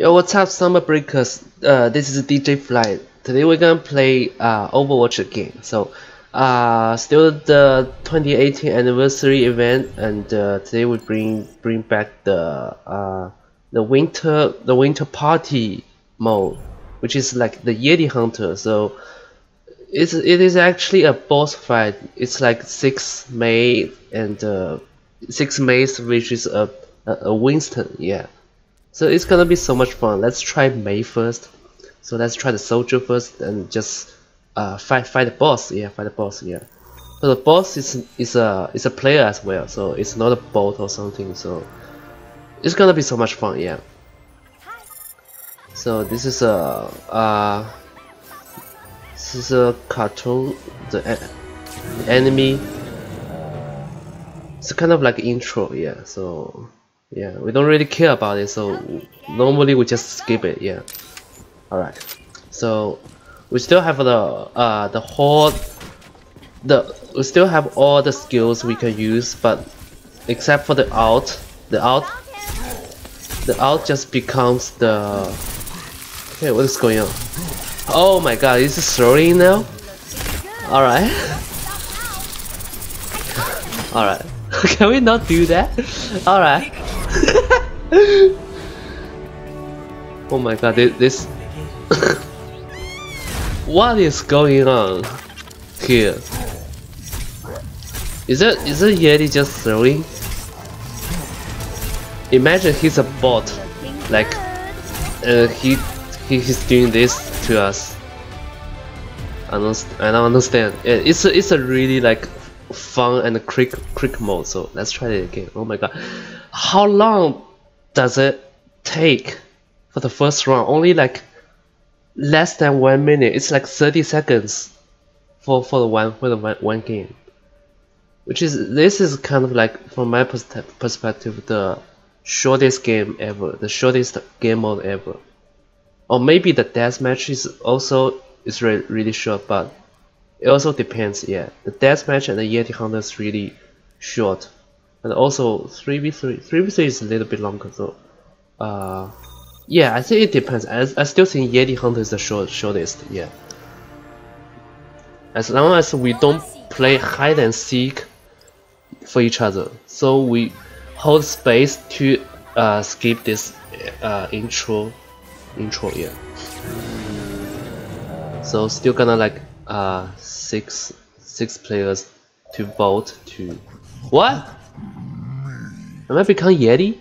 Yo, what's up, summer breakers? Uh, this is DJ Flye. Today we're gonna play uh, Overwatch again. So, uh, still the 2018 anniversary event, and uh, today we bring bring back the uh, the winter the winter party mode, which is like the Yeti Hunter. So, it's it is actually a boss fight. It's like six Mei and uh, six Meis, which is a a Winston. Yeah. So it's gonna be so much fun. Let's try Mei first. So let's try the soldier first and just uh, fight fight the boss. Yeah, fight the boss. Yeah. But the boss is is a is a player as well. So it's not a bot or something. So it's gonna be so much fun. Yeah. So this is a uh, this is a cartoon. The, the enemy. It's kind of like intro. Yeah. So yeah we don't really care about it so normally we just skip it yeah. Alright. So we still have the uh the whole the we still have all the skills we can use but except for the ult, the ult, the ult just becomes the okay what is going on? Oh my god is it throwing now? Alright. Alright. Can we not do that? Alright oh my god, this... what is going on here? Is it is it Yeti just throwing? Imagine he's a bot, like uh, he, he he's doing this to us. I don't I don't understand. It's a, it's a really like fun and quick quick mode. So let's try it again. Oh my god, how long does it take for the first round? Only like less than one minute. It's like 30 seconds for for the one for the one, one game. Which is this is kind of like from my perspective the shortest game ever, the shortest game mode ever. Or maybe the deathmatch is also is re really short, but it also depends. Yeah, the deathmatch and the Yeti Hunter is really short and also 3v3 3v3 is a little bit longer though uh yeah I think it depends. I, I still think Yeti Hunter is the short, shortest yeah. As long as we don't play hide and seek for each other. So we hold space to uh, skip this uh, intro intro yeah. So still gonna like uh six six players to vote to what Am I become Yeti?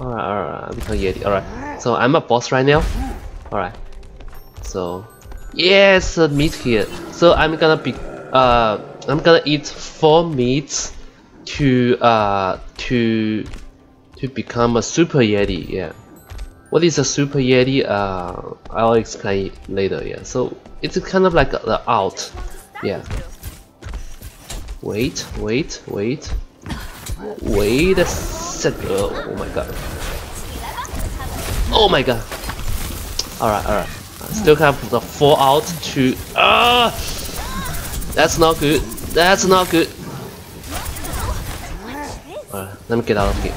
Alright, alright, I become Yeti. Alright, so I'm a boss right now. Alright, so yes, uh, meat here. So I'm gonna be uh, I'm gonna eat four meats to uh to to become a super Yeti. Yeah. What is a super Yeti? Uh, I'll explain later. Yeah. So it's kind of like the alt. Yeah. Wait, wait, wait. Wait a second. Oh, oh my god. Oh my god. Alright, alright. Still have the four out to. Ah! That's not good. That's not good. Alright, let me get out of here.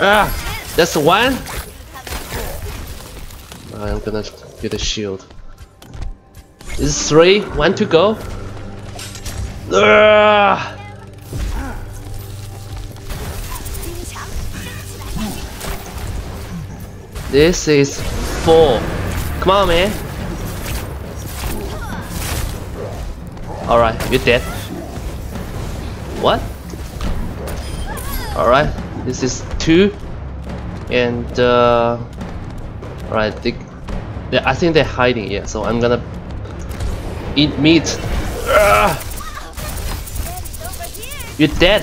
Ah! That's the one! I'm gonna get a shield. Is three? One to go? This is four. Come on, man. Alright, you're dead. What? Alright, this is two. And, uh... Alright, they, they, I think they're hiding, yeah, so I'm gonna eat meat. Ugh. You're dead.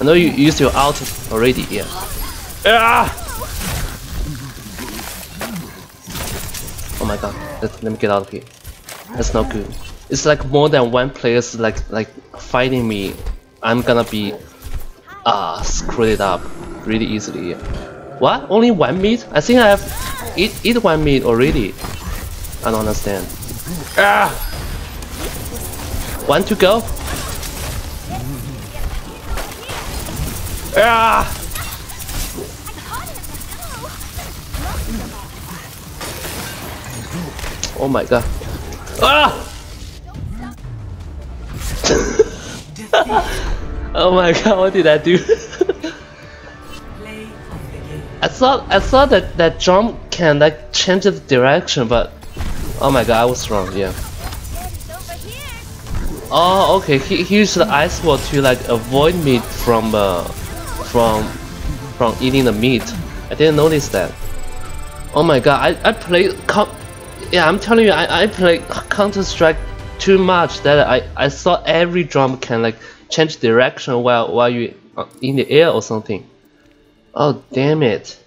I know you used your ult already, yeah. Ah! Oh my god, let, let me get out of here. That's not good. It's like more than one player's like like fighting me. I'm gonna be ah uh, screwed it up really easily. Yeah. What? Only one meat? I think I have eat eat one meat already. I don't understand. Ah! One to go. Ah! Oh my god. Ah! oh my god, what did I do? I thought I thought that that jump can like change the direction, but oh my god, I was wrong. Yeah. Oh, okay. He he used the ice wall to like avoid me from uh, from from eating the meat. I didn't notice that. Oh my god, I I played yeah, I'm telling you, I I played Counter Strike too much that I I thought every drum can like change direction while while you uh, in the air or something. Oh damn it!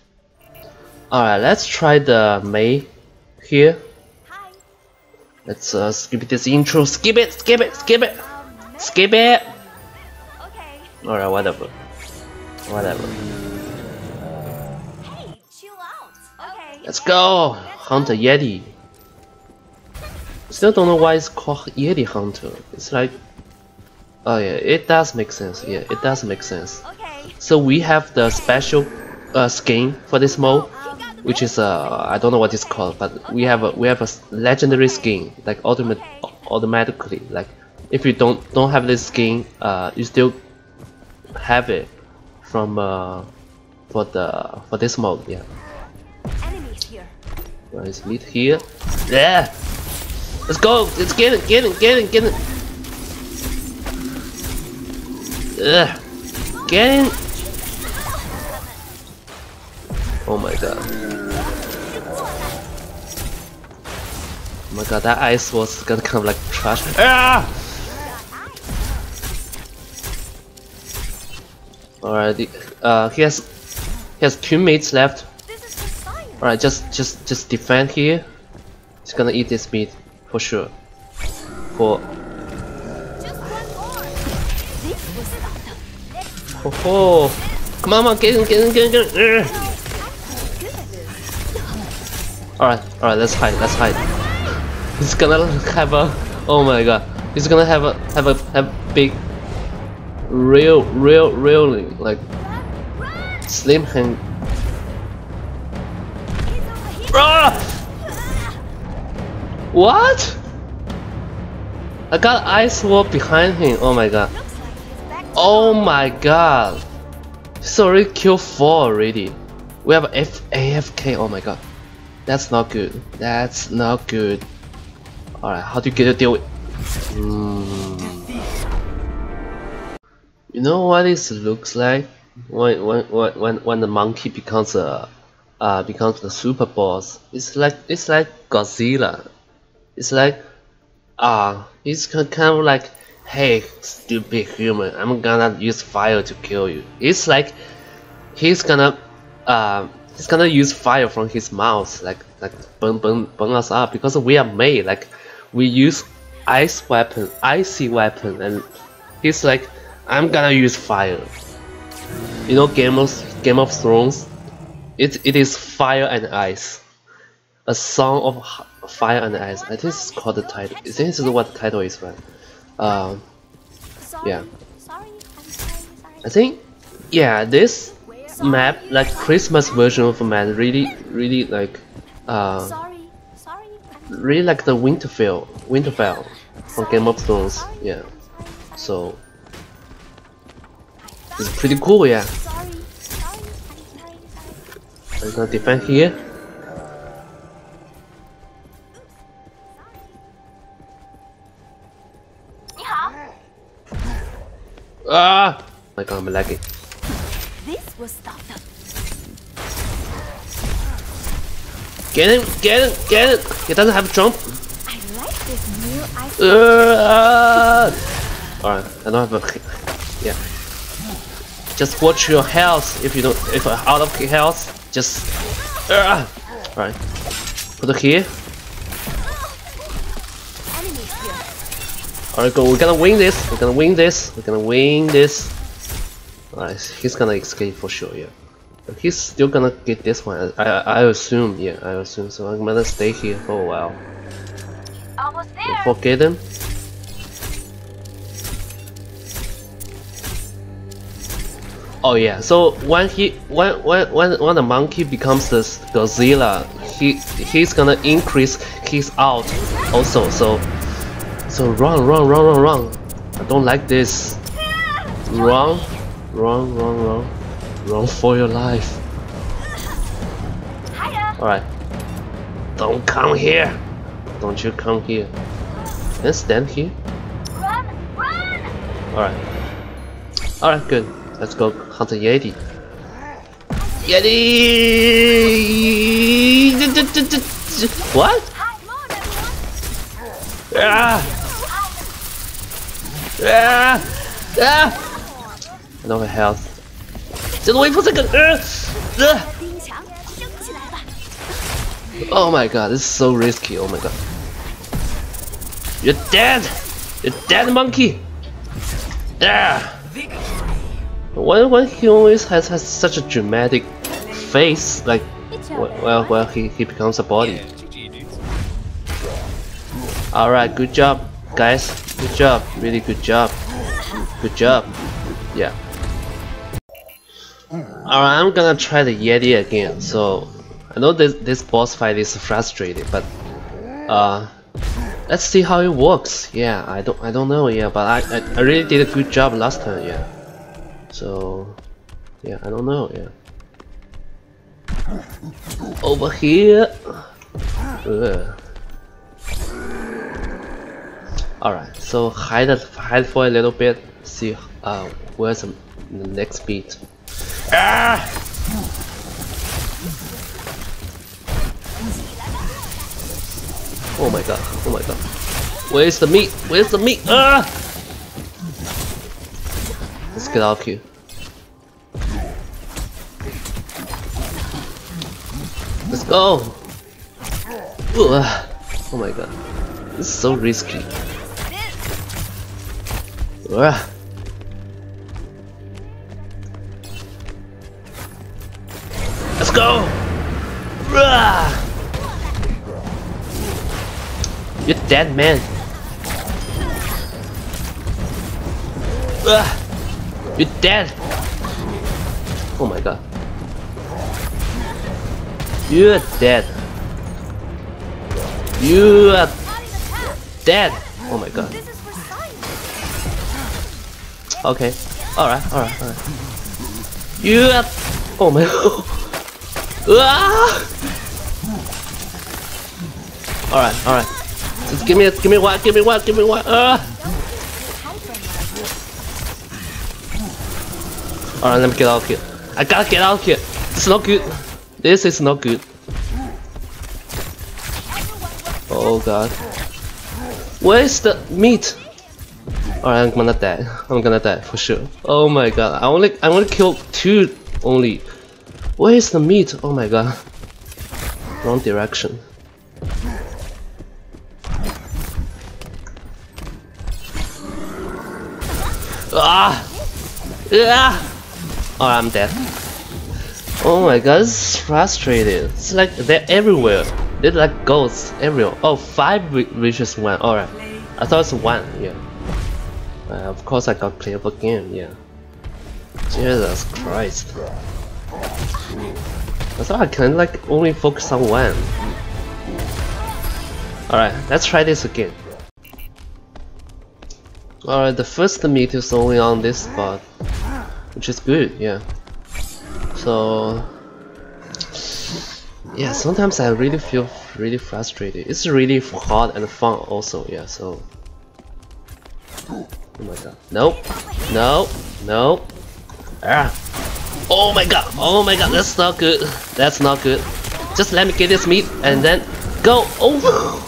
All right, let's try the Mei here. Let's uh, skip this intro. Skip it, skip it, skip it, skip it. Okay. All right, whatever, whatever. Hey. Okay. Let's go, Hunter Yeti. Still don't know why it's called Yeti Hunter. It's like Oh yeah, it does make sense. Yeah, it does make sense. Okay. So we have the special uh, skin for this mode, which is uh I don't know what it's called, but we have a we have a legendary skin like automatic automatically. Like if you don't don't have this skin, uh you still have it from uh for the for this mode. Yeah. Enemies here. Where is meat here? Yeah. Let's go. Let's get it. Get it. Get it. Get it. Ugh. Get in! Oh my god. Oh my god, that ice was gonna come like trash. Ah! Alright, uh, he has he has two mates left. Alright, just just just defend here. He's gonna eat this meat for sure. For Oh, oh. Come on, come on, get in, get in, get in, get in. Alright, alright, let's hide, let's hide. He's gonna have a oh my god. He's gonna have a have a have big real real really like slim hand ah! What? I got ice wall behind him, oh my god. Oh my god. Sorry, kill 4 already. We have F AFK, oh my god. That's not good. That's not good. Alright, how do you get to deal with... Mm. You know what this looks like? When, when, when, when the monkey becomes a uh, becomes the super boss. It's like it's like Godzilla. It's like ah, uh, it's kind of like Hey, stupid human, I'm gonna use fire to kill you. It's like he's gonna uh, he's gonna use fire from his mouth, like like burn burn burn us up because we are made like we use ice weapon, icy weapon, and he's like I'm gonna use fire. You know Game of Game of Thrones, it it is fire and ice, a song of fire and ice. I think it's called the title. This is what the title is, right? Um, yeah. I think, yeah, this map, like Christmas version of map, really, really like, uh, really like the Winterfell, Winterfell from Game of Thrones. Yeah. So it's pretty cool, yeah. I'm gonna defend here. Ah! Oh my god, I'm lagging. This was stop them. Get him! Get him! Get him! He doesn't have a jump. I like this new ice. Uh, Alright, I don't have a. Yeah. Just watch your health. If you don't, if you're out of health, just. Uh, Alright. Put it here. Alright, go. We're gonna win this. We're gonna win this. We're gonna win this. Alright, he's gonna escape for sure, yeah. But he's still gonna get this one. I, I, I assume, yeah, I assume. So I'm gonna stay here for a while. Almost there. forget him. Oh yeah, so when he when when when when the monkey becomes the Godzilla, he he's gonna increase his out also. So so run run run run run. I don't like this. Run run run run run for your life. Alright. Don't come here. Don't you come here. Let's stand here. Run! Run! Alright. Alright, good. Let's go hunt a Yeti. Yeti! What? Ah! Ah! Ah! I don't have health. 这个微风这个呃呃 Oh my god, this is so risky. Oh my god. You're dead! You're dead, monkey! There! When, when he always has, has such a dramatic face, like, well, well, he, he becomes a body. Alright, good job, guys. Good job. Really good job. Good job. Yeah. Alright, I'm gonna try the Yeti again. So, I know this, this boss fight is frustrating, but uh, let's see how it works. Yeah, I don't I don't know. Yeah, but I, I, I really did a good job last time. Yeah. So, yeah, I don't know. Yeah. Over here. Alright, so hide hide for a little bit. See uh, where's the next beat. Ah! Oh my god, oh my god. Where's the meat? Where's the meat? Ah! Get out of here. Let's go! Ugh. Ah. Oh my god. This is so risky. Ugh. Let's go! Ugh. You're dead, man. Ugh. You're dead. Oh my god. You're dead. You are dead. Oh my god. Okay. Alright, alright, alright. You are. Oh my god. Ah! Alright, alright. Just give me, give me what, give me what, give me what. Uh. Alright, let me get out of here. I gotta get out of here. It's not good. This is not good. Oh god. Where's the meat? Alright, I'm gonna die. I'm gonna die for sure. Oh my god. I only I only killed two only. Where's the meat? Oh my god. Wrong direction. Ah! Ah! Oh, I'm dead. Oh my god, is frustrated. It's like they're everywhere. They're like ghosts everywhere. Oh, five versus one. Alright. I thought it's one, yeah. Uh, of course I got playable game, yeah. Jesus Christ. I thought I can like only focus on one. Alright, let's try this again. Alright, the first meat is only on this spot, which is good, yeah. So, yeah, sometimes I really feel really frustrated. It's really hard and fun also, yeah, so. Oh my god. Nope. No. No. Ah. Oh my god. Oh my god, that's not good. That's not good. Just let me get this meat and then go. Oh.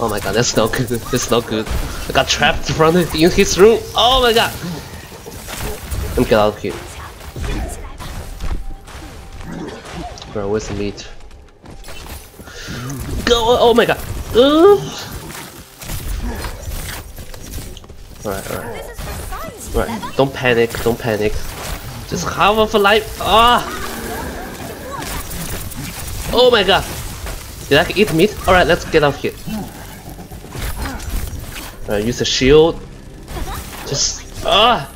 Oh my god, that's not good. That's not good. I got trapped from in his room. Oh my god. Let me get out of here. Bro, where's the meat? Go! Oh my god. Alright, alright. Right, don't panic, don't panic. Just of a life. Ah! Oh my god. Did I eat meat? Alright, let's get out of here. Uh, use a shield. Just ah.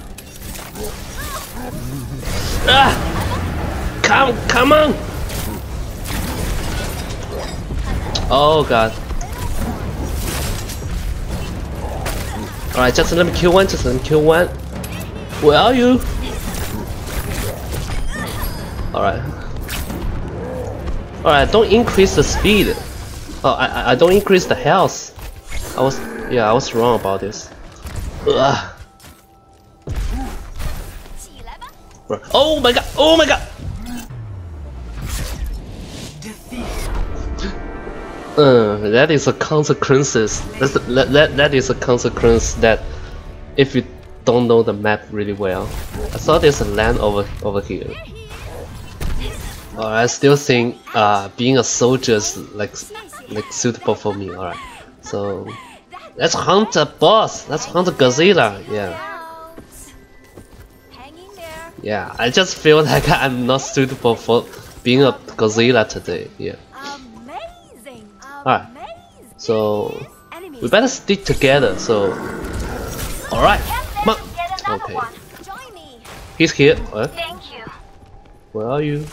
Ah! Come, come on! Oh god. Alright, just let me kill one, just let me kill one. Where are you? Alright. Alright, don't increase the speed. Oh, I, I don't increase the health. I was, yeah, I was wrong about this. Ugh. Oh my god! Oh my god! Uh, that is a consequences. That's that, that that is a consequence that if you don't know the map really well. I saw there's a land over over here. Uh, I still think uh, being a soldier is like like suitable for me. Alright, so let's hunt a boss. Let's hunt a Godzilla. Yeah. Yeah, I just feel like I'm not suitable for being a Godzilla today. Yeah. Amazing. Alright. So we better stick together. So alright. On. Okay. He's here. What? Thank you. Where are you?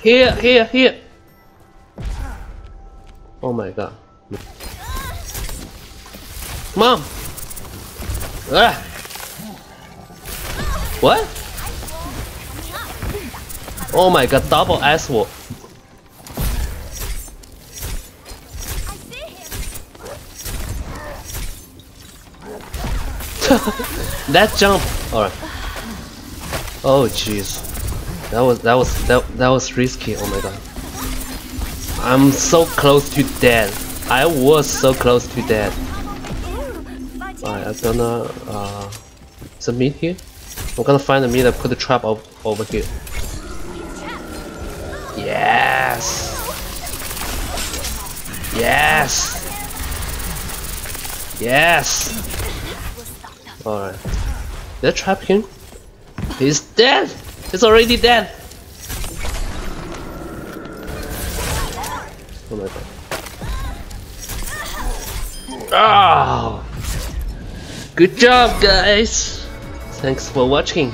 Here, here, here. Oh my god. Mom. Ah. What? Oh my god, double wall. that jump. Alright. Oh jeez. That was that was that that was risky. Oh my god. I'm so close to dead. I was so close to dead. Alright, I'm gonna uh meat here? I'm gonna find a and put the trap over, over here. Yes! Yes! Alright. Did I trap him? He's dead! He's already dead! Oh my god. Oh! Good job guys! Thanks for watching.